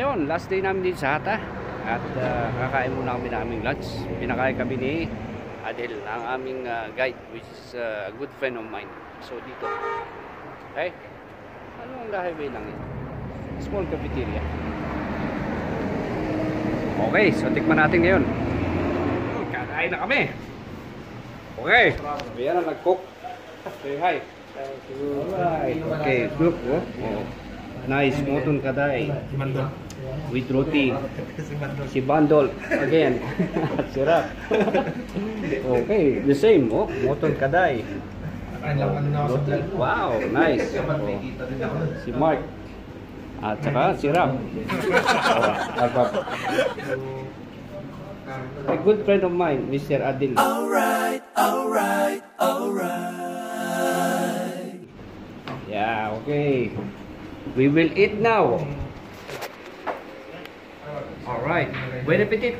last day namin dito sa Hata. At uh, kakain muna kami ng aming lunch. Pinakain kami ni Adel, ang aming uh, guide, which is uh, a good friend of mine. So dito. Okay? Ano ang highway lang yun? Small cafeteria. Okay, so tikman natin ngayon. Kakain na kami. Okay. Ang nag-cook. Say hi. Alright. Okay, look. Oh. oh. Nice, moton kaday. With roti. Si Bandol. Again. Sarap. okay, the same. Oh, moton kaday. Roti. Wow, nice. Oh. Si Mark. At saka si Ram. A good friend of mine, Mr. Adil. Alright, alright, alright. Yeah, okay. We will eat now. Alright. Buen appetit.